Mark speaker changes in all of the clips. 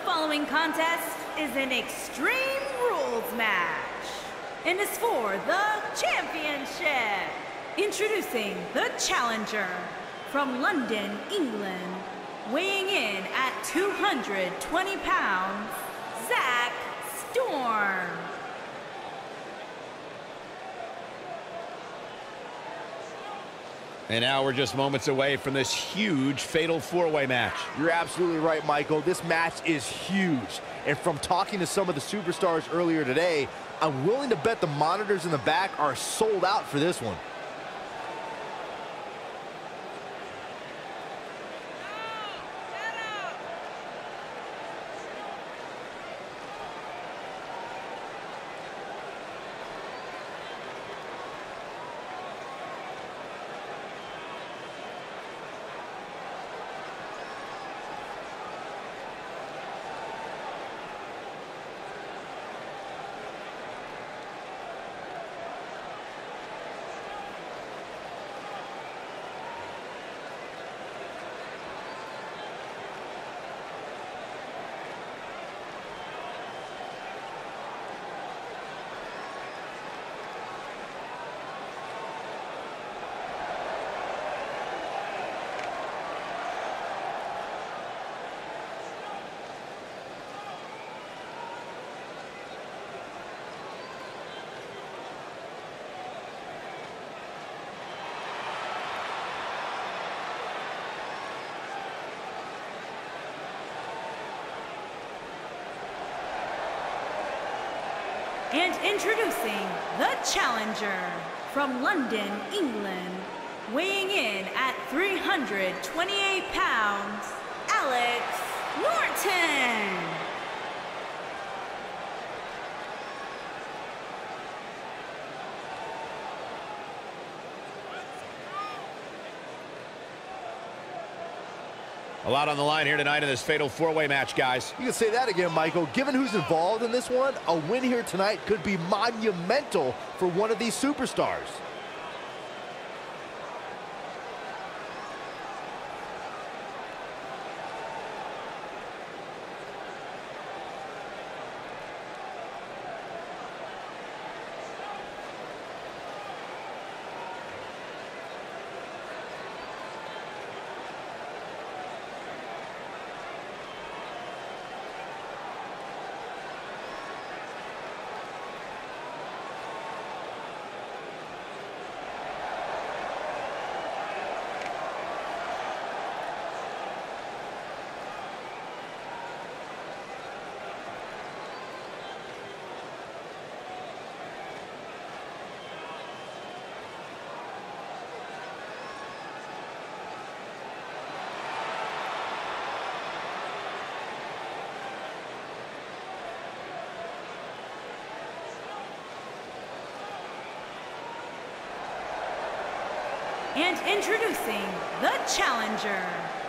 Speaker 1: The following contest is an Extreme Rules match and is for the championship. Introducing the challenger from London, England, weighing in at 220 pounds, Zack Storm.
Speaker 2: And now we're just moments away from this huge fatal four-way match.
Speaker 3: You're absolutely right, Michael. This match is huge. And from talking to some of the superstars earlier today, I'm willing to bet the monitors in the back are sold out for this one.
Speaker 1: And introducing the challenger from London, England, weighing in at 328 pounds, Alex Norton.
Speaker 2: A lot on the line here tonight in this fatal four-way match, guys.
Speaker 3: You can say that again, Michael. Given who's involved in this one, a win here tonight could be monumental for one of these superstars.
Speaker 1: And introducing the challenger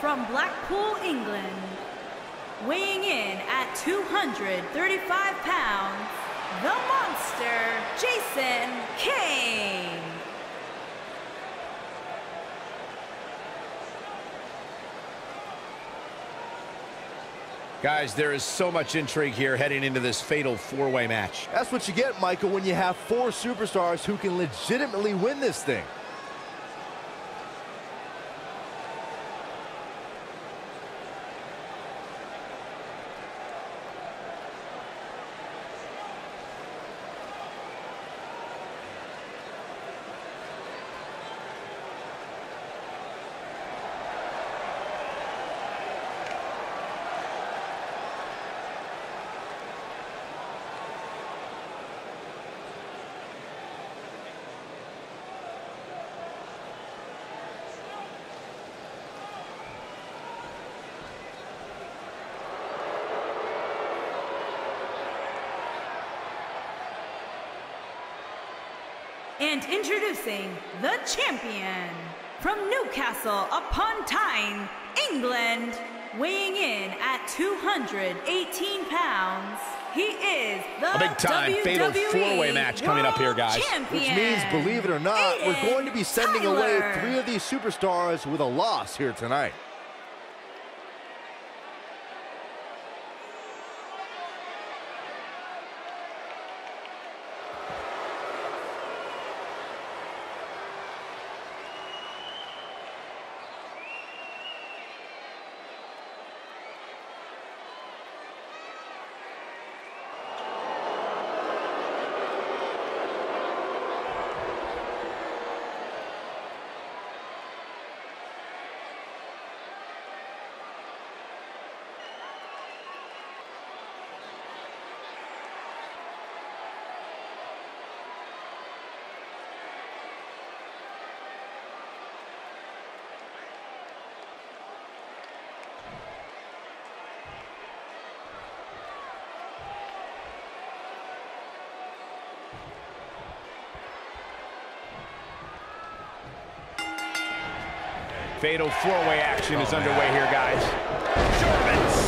Speaker 1: from Blackpool, England, weighing in at 235 pounds, the monster, Jason Kane.
Speaker 2: Guys, there is so much intrigue here heading into this fatal four-way match.
Speaker 3: That's what you get, Michael, when you have four superstars who can legitimately win this thing.
Speaker 1: And introducing the champion from Newcastle upon Tyne, England, weighing in at 218 pounds. He is the
Speaker 2: A big-time fatal
Speaker 1: WWE
Speaker 2: four-way match coming up here,
Speaker 1: World
Speaker 2: guys.
Speaker 3: Which means, believe it or not, we're going to be sending away three of these superstars with a loss here tonight.
Speaker 2: Fatal four-way action is underway here, guys. German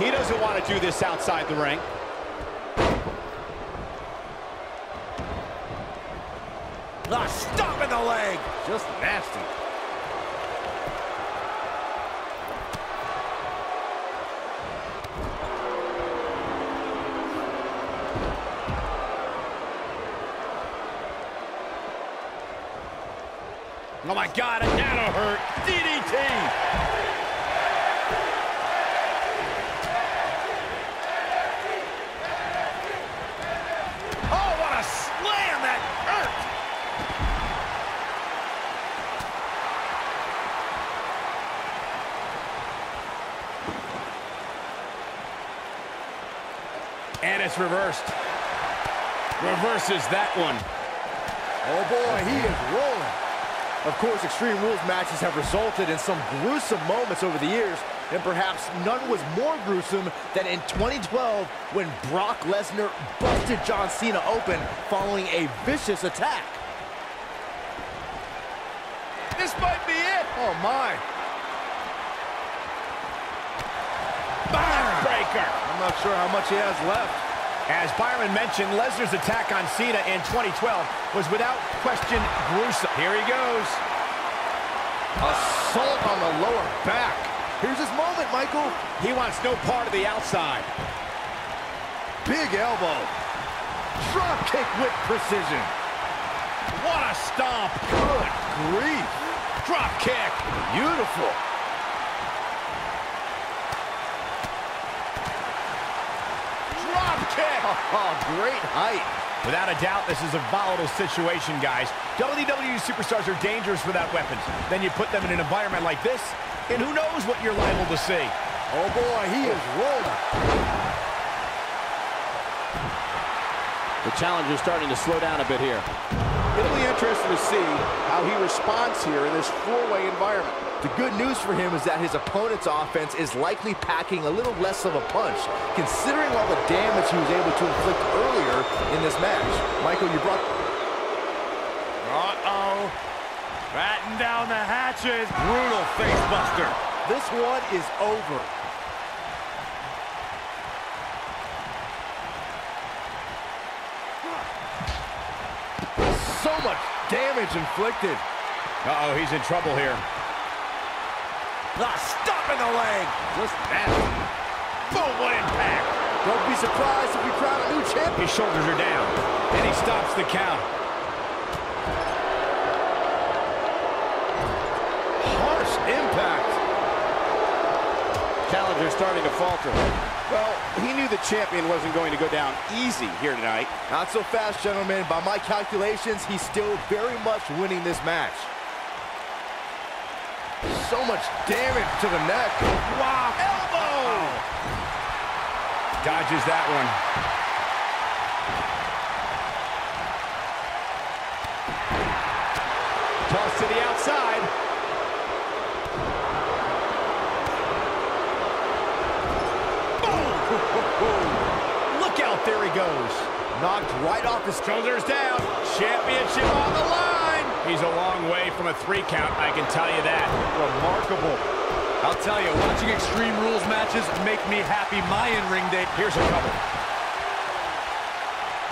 Speaker 2: He doesn't want to do this outside the ring.
Speaker 3: Ah, stop in the leg. Just nasty.
Speaker 2: Oh my God, that'll hurt. DDT. Oh, what a slam that hurt. And it's reversed. Reverses that one.
Speaker 3: Oh boy, he is rolling. Of course, Extreme Rules matches have resulted in some gruesome moments over the years, and perhaps none was more gruesome than in 2012 when Brock Lesnar busted John Cena open following a vicious attack.
Speaker 2: This might be it.
Speaker 3: Oh my.
Speaker 2: Backbreaker.
Speaker 3: I'm not sure how much he has left.
Speaker 2: As Byron mentioned, Lesnar's attack on Cena in 2012 was without question gruesome. Here he goes.
Speaker 3: Assault on the lower back. Here's his moment, Michael.
Speaker 2: He wants no part of the outside.
Speaker 3: Big elbow. Drop kick with precision.
Speaker 2: What a stomp.
Speaker 3: Good grief.
Speaker 2: Drop kick.
Speaker 3: Beautiful.
Speaker 2: Drop kick.
Speaker 3: Oh, great height.
Speaker 2: Without a doubt, this is a volatile situation, guys. WWE superstars are dangerous without weapons. Then you put them in an environment like this, and who knows what you're liable to see.
Speaker 3: Oh boy, he is rolling.
Speaker 4: The challenger's starting to slow down a bit here.
Speaker 5: It'll be interesting to see how he responds here in this four-way environment.
Speaker 3: The good news for him is that his opponent's offense is likely packing a little less of a punch, considering all the damage he was able to inflict earlier in this match. Michael, you brought...
Speaker 2: Uh-oh. Batten down the hatches. Brutal face buster.
Speaker 3: This one is over. So much damage inflicted.
Speaker 2: Uh-oh, he's in trouble here.
Speaker 3: Ah, stop in the leg. Just nasty.
Speaker 2: Boom, what impact.
Speaker 3: Don't be surprised if we crown a new champion.
Speaker 2: His shoulders are down, and he stops the count.
Speaker 4: Challenger starting to falter.
Speaker 5: Well, he knew the champion wasn't going to go down easy here tonight.
Speaker 3: Not so fast, gentlemen. By my calculations, he's still very much winning this match. So much damage to the neck.
Speaker 2: Wow, elbow! Dodges that one. Toss to the outside. Boom! Look out, there he goes.
Speaker 3: Knocked right off his...
Speaker 2: Shoulders down. Championship on the line. He's a long way from a three count, I can tell you that.
Speaker 3: Remarkable.
Speaker 6: I'll tell you, watching Extreme Rules matches make me happy my in-ring day.
Speaker 2: Here's a couple.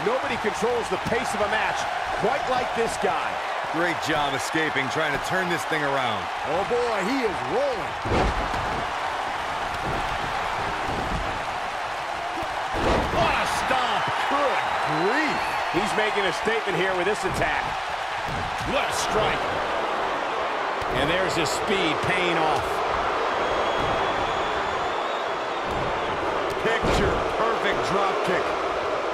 Speaker 2: Nobody controls the pace of a match quite like this guy.
Speaker 6: Great job escaping, trying to turn this thing around.
Speaker 3: Oh, boy, he is rolling.
Speaker 2: What a stomp.
Speaker 3: Good grief.
Speaker 2: He's making a statement here with this attack. What a strike. And there's his speed paying off.
Speaker 6: Picture perfect drop kick.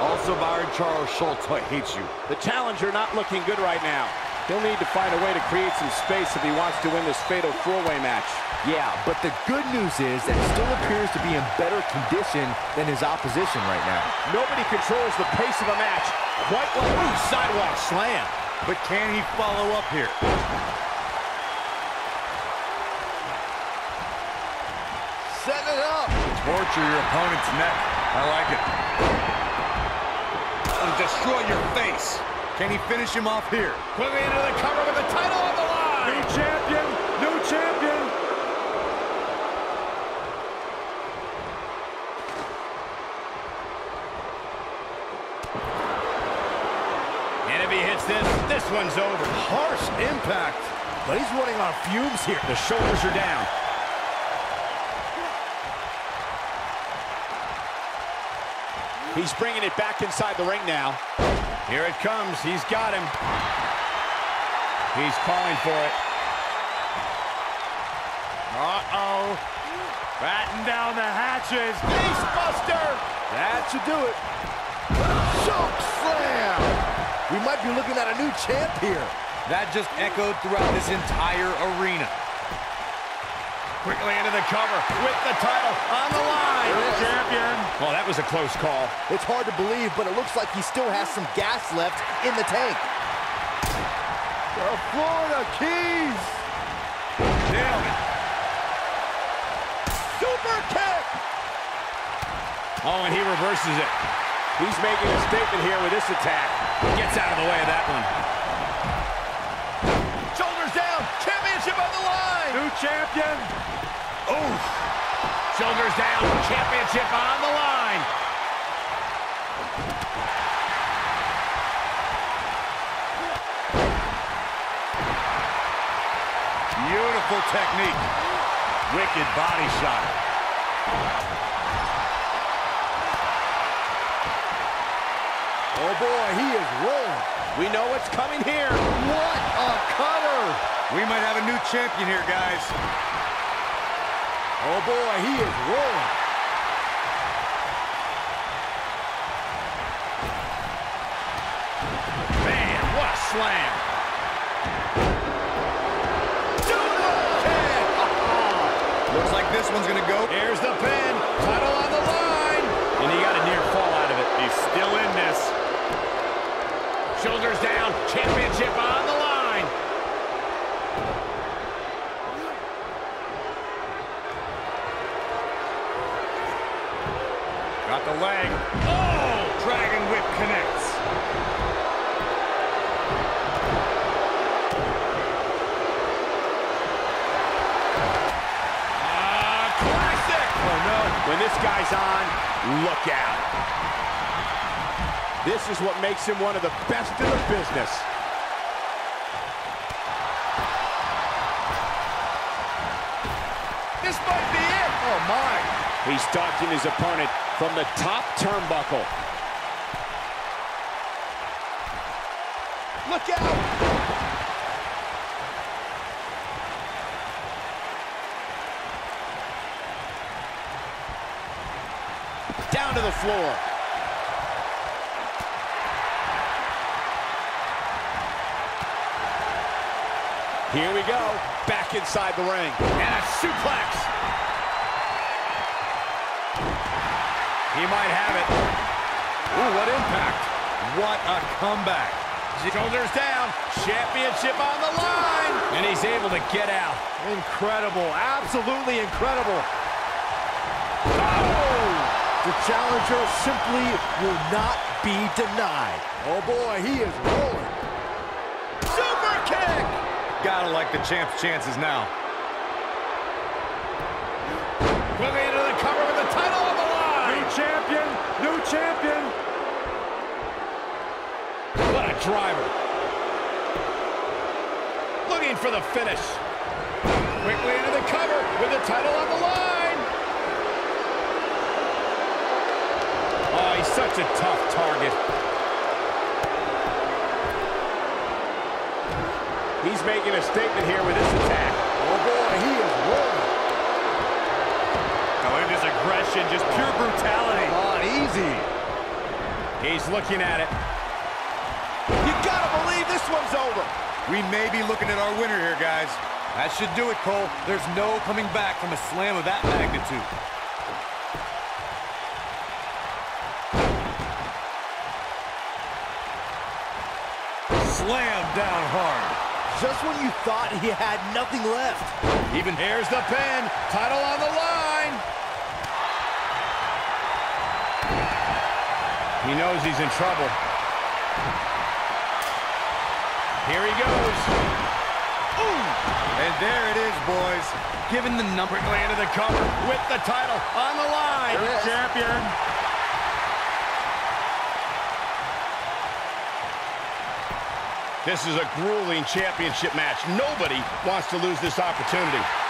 Speaker 6: Also, Byron Charles Schultz, I hate you.
Speaker 4: The challenger not looking good right now.
Speaker 5: He'll need to find a way to create some space if he wants to win this fatal four-way match.
Speaker 3: Yeah, but the good news is that he still appears to be in better condition than his opposition right now.
Speaker 2: Nobody controls the pace of a match quite like... Ooh, sidewalk slam.
Speaker 6: But can he follow up here?
Speaker 3: Set it up.
Speaker 6: Torture your opponent's neck. I like it. It'll destroy your face. Can he finish him off here?
Speaker 2: Quickly into the cover with the title on the line.
Speaker 6: New champion! New champion!
Speaker 2: And if he hits this, this one's over.
Speaker 3: Harsh impact. But he's running on fumes here.
Speaker 2: The shoulders are down. He's bringing it back inside the ring now. Here it comes. He's got him. He's calling for it.
Speaker 6: Uh-oh. Batten down the hatches.
Speaker 2: Face buster.
Speaker 3: That should do it. Choke slam. We might be looking at a new champ here.
Speaker 6: That just echoed throughout this entire arena.
Speaker 2: Quickly into the cover with the title on the line.
Speaker 6: Champion!
Speaker 2: Well, that was a close call.
Speaker 3: It's hard to believe, but it looks like he still has some gas left in the tank. The Florida Keys.
Speaker 2: Nailed it.
Speaker 3: Super kick.
Speaker 2: Oh, and he reverses it.
Speaker 5: He's making a statement here with this attack.
Speaker 2: He Gets out of the way of that one.
Speaker 6: New champion!
Speaker 2: Oof. Shoulders down. Championship on the line.
Speaker 6: Beautiful technique. Wicked body shot.
Speaker 3: Oh boy, he is rolling.
Speaker 5: We know what's coming here.
Speaker 3: What a cutter.
Speaker 6: We might have a new champion here, guys.
Speaker 3: Oh boy, he is rolling.
Speaker 2: Man, what a slam.
Speaker 6: Looks like this one's gonna go.
Speaker 2: Here's the pin. Title on the line. And he got a near fall out of it.
Speaker 6: He's still in this.
Speaker 2: Shoulders down. Championship on the line.
Speaker 6: Got the leg. Oh! Dragon Whip connects.
Speaker 2: Ah, classic.
Speaker 6: Oh, no.
Speaker 2: When this guy's on, look out.
Speaker 5: This is what makes him one of the best in the business.
Speaker 2: This might be it.
Speaker 3: Oh my.
Speaker 5: He's stalking his opponent from the top turnbuckle.
Speaker 3: Look out.
Speaker 5: Down to the floor. Here we go. Back inside the ring.
Speaker 2: And a suplex. He might have it.
Speaker 6: Ooh, what impact. What a comeback.
Speaker 2: Shoulders down. Championship on the line. And he's able to get out.
Speaker 3: Incredible. Absolutely incredible. Oh! The challenger simply will not be denied. Oh boy, he is rolling.
Speaker 2: Super kick.
Speaker 6: Gotta like the champ's chances now.
Speaker 2: Quickly into the cover with the title on the line.
Speaker 6: New champion! New champion!
Speaker 2: What a driver. Looking for the finish. Quickly into the cover with the title on the line. Oh, he's such a tough target.
Speaker 5: He's making a statement here with this attack.
Speaker 3: Oh boy, he is rolling.
Speaker 6: Look at this aggression, just pure brutality.
Speaker 3: Come on, easy.
Speaker 2: He's looking at it.
Speaker 3: You gotta believe this one's over.
Speaker 6: We may be looking at our winner here, guys. That should do it, Cole. There's no coming back from a slam of that magnitude. Slam down hard.
Speaker 3: Just when you thought he had nothing left.
Speaker 2: Even here's the pin. Title on the line. He knows he's in trouble. Here he goes.
Speaker 6: Ooh. And there it is, boys. Given the number.
Speaker 2: Quickly of the cover with the title on the line.
Speaker 6: Champion.
Speaker 2: This is a grueling championship match. Nobody wants to lose this opportunity.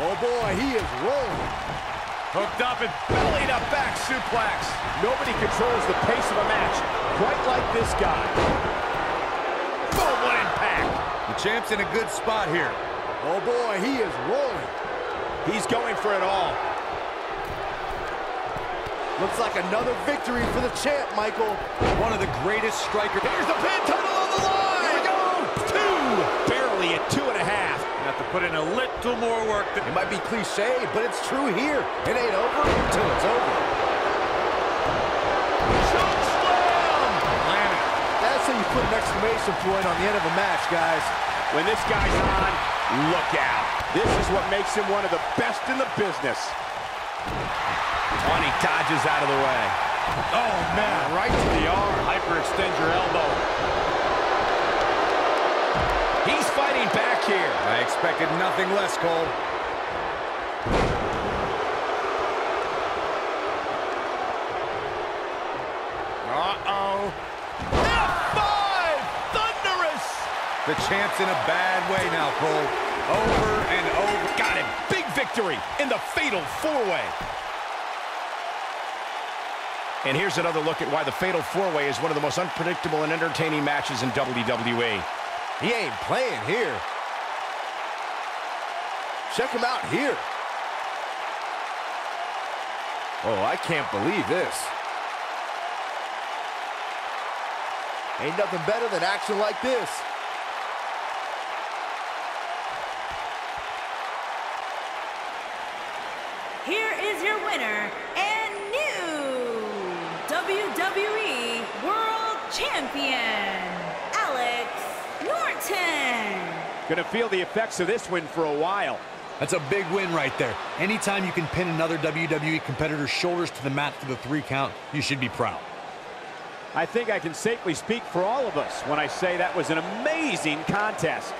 Speaker 3: Oh boy, he is rolling.
Speaker 2: Hooked up and belly to back suplex.
Speaker 3: Nobody controls the pace of a match quite like this guy.
Speaker 2: Boom, what impact.
Speaker 6: The champ's in a good spot here.
Speaker 3: Oh boy, he is rolling.
Speaker 2: He's going for it all.
Speaker 3: Looks like another victory for the champ, Michael.
Speaker 6: One of the greatest strikers.
Speaker 2: Here's the pin title on the line. Here we go. Two. Barely at two and a half.
Speaker 6: Have to put in a little more work. Than
Speaker 3: It might be cliche, but it's true here. It ain't over until it's over.
Speaker 2: Choke slam.
Speaker 6: Landed.
Speaker 3: That's how you put an exclamation point on the end of a match, guys.
Speaker 2: When this guy's on, look out. This is what makes him one of the best in the business. And he dodges out of the way.
Speaker 6: Oh, man.
Speaker 2: Right to the arm.
Speaker 6: Hyperextend your elbow. I expected nothing less, Cole.
Speaker 2: Uh-oh. F5! Thunderous!
Speaker 6: The champ's in a bad way now, Cole. Over and over.
Speaker 2: Got him. Big victory in the fatal four-way. And here's another look at why the fatal four-way is one of the most unpredictable and entertaining matches in WWE.
Speaker 3: He ain't playing here. Check him out here. Oh, I can't believe this. Ain't nothing better than action like this.
Speaker 1: Here is your winner and new WWE World Champion, Alex Norton.
Speaker 7: Gonna feel the effects of this win for a while.
Speaker 6: That's a big win right there. Anytime you can pin another WWE competitor's shoulders to the mat for the three count, you should be proud.
Speaker 7: I think I can safely speak for all of us when I say that was an amazing contest.